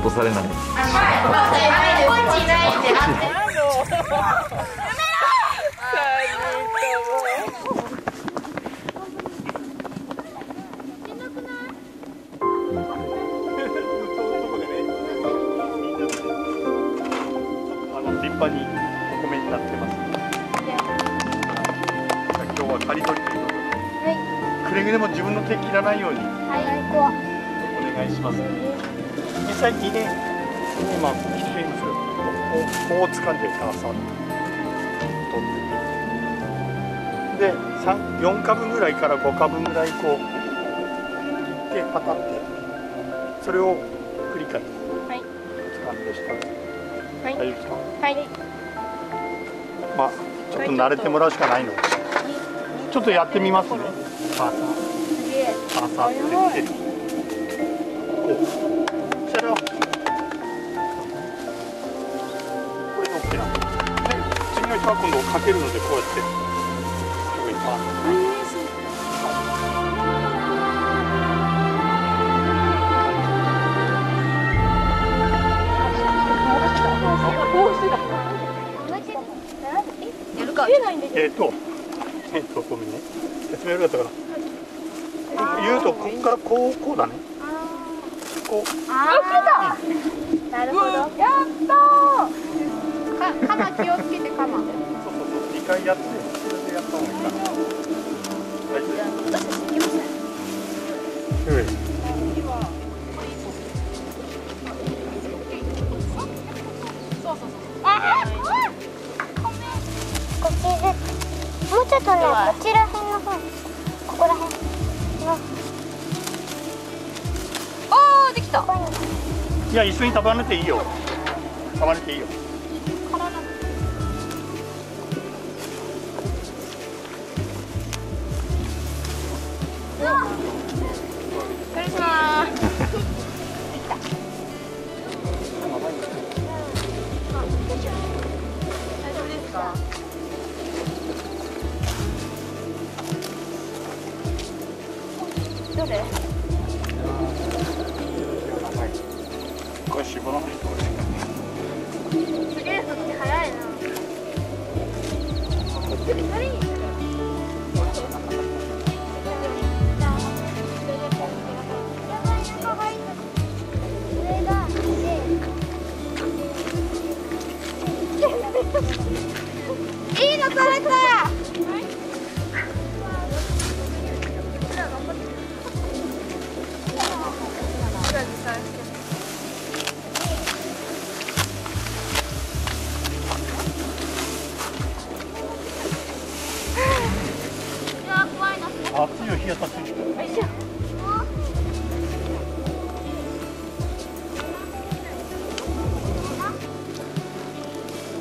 落とされない。立派にお米になってます。今日は刈り取りとい。うことで、くれぐれも自分の手切らないようにお願いします。実際にね、今切ってみますよ。こうこう掴んでガサッと取ってで三四株ぐらいから五株ぐらいこう切ってパタってそれを繰り返す。はい掴んで下。はい大丈夫ですか？はいまあちょっと慣れてもらうしかないので、ちょっとやってみますね。パサって言って。次の人は今度かけるのでこうやって。ここにパン。えないんでえっ、と、えっ、とごめんね。説明悪かったから。言うとここからこうこうだね。こう。あー。なるほどやったー。か鎌気をつけて。回やってそれでやった方がいいかな。大丈夫私たち行きましょうはいこっちでもうちょっとねこちら辺の方ここら辺のあーできたいや一緒に束ねていいよ。束ねていいよ。これ絞らないと。すげえそっち早いないいの取れた。熱いよ火当たってる。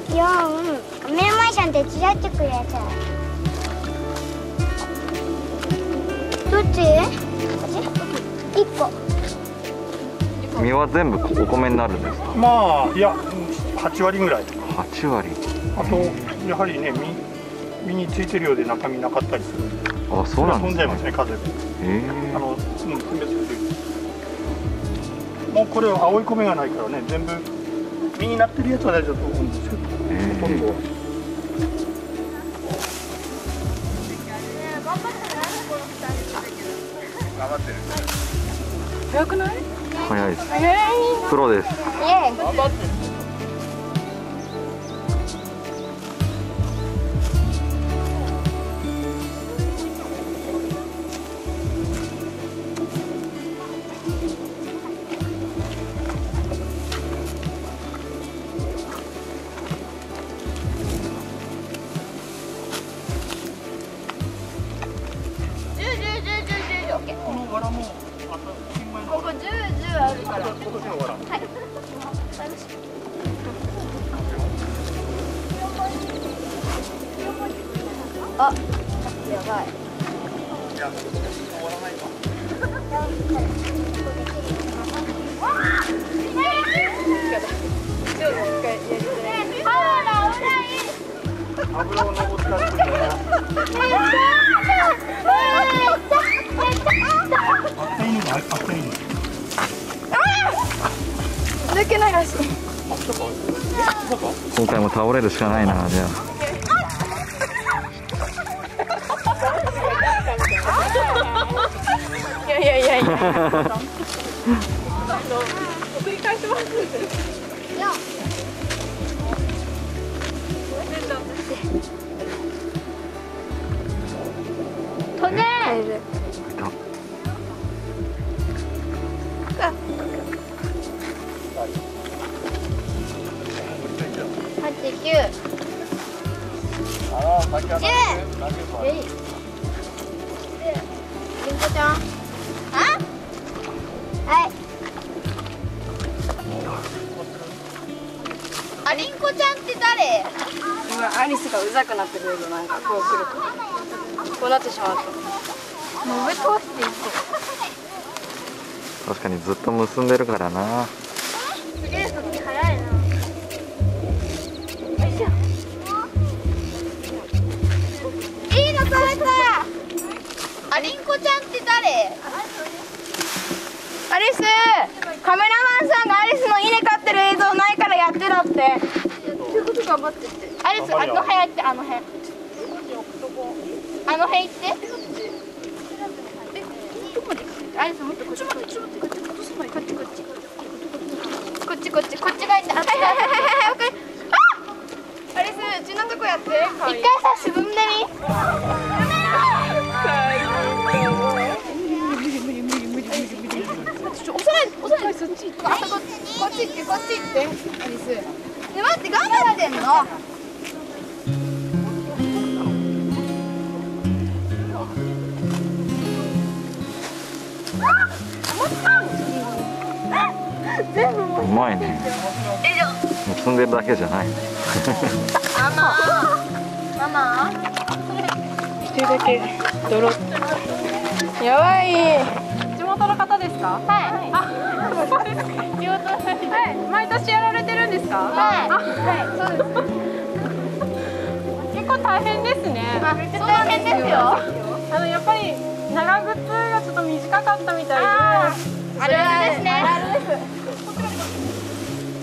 四目の前さん手伝ってくれたどっちこっち一個身は全部お米になるんですかまあいや八割ぐらい。8割あとやはりね身身についてるよ。うで中身なかったりする。あそうなん飛んじゃいますねね風で。へあの、うん、分別するもうこれは青い米がないからね全部実になってるやつは大丈夫と思うんですけど、えほとんどは。早くない？早い。です。プロです。イエイこあるから今年の藁あやばいいや終わらないわ油を登った。っていうのは歩けないらしい。今回も倒れるしかないなじゃあ。いやいやいやいや。飛んで八ああ先は十えいりんこちゃんあはいありんこちゃんって誰？今アリスがうざくなってくるぞなんかこう来るとこうなってしまうともう上通していって確かにずっと結んでるからなすげえありんこちゃんって誰？アリス。カメラマンさんがアリスの稲飼ってる映像ないからやってだって。アリスあの辺行ってあの辺。あの辺行って。アリスもっとこっちこっち。こっちこっちこっちこっちこっち。こっちこっち。こっちがいいんだはいはいはいはいわかるアリスうちこやって一回さ沈んでみちょ押さない押さないそっちあそここっち行ってこっち行って。アリスね待って頑張ってんの。うまいね結んでるだけじゃない。ママ。ママ。一人だけドロやばい。地元の方ですか？はい。あそうですか。地元はい。毎年やられてるんですか？はい。あはい。そうです結構大変ですね。あめっちゃ大変ですよ。あのやっぱり長靴がちょっと短かったみたいで。ああるあるですね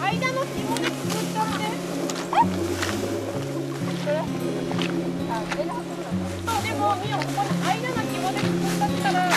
間の紐でくくっちゃってそうでもみよここに間の紐でくくっちゃったら。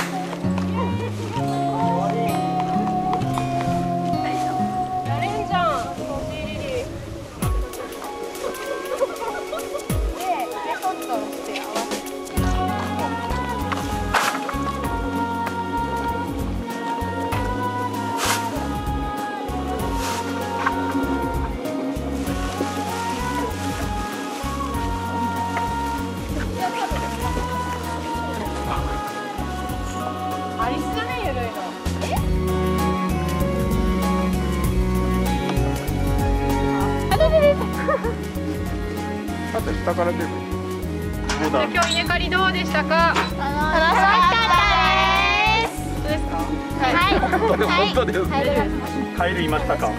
さて下から出るどうだ今日稲刈りどうでしたか？楽しかったです。本当ですか？はい本当ですはいカエルいましたかカ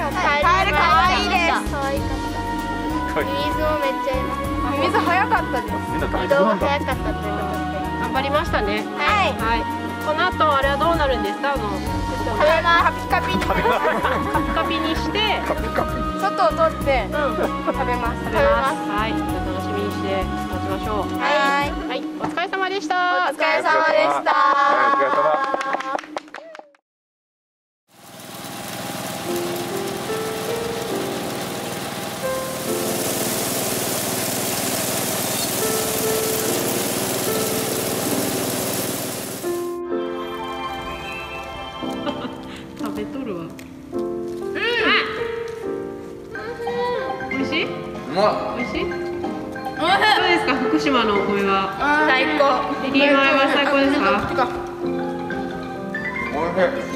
エル可愛いです可愛かっカエルた水もめっちゃいます水早かったですみんな早かったということで頑張りましたねはいはいこの後あれはどうなるんですかあの食べますカピカピにカピカピにしてカピカピ外を取って食べます食べますはいで持ちましょう。はい。はいお疲れ様でした。お疲れ様でした。お疲れ様美味しい？どうですか？福島のお米は？最高。リリー米は最高ですか？おいしい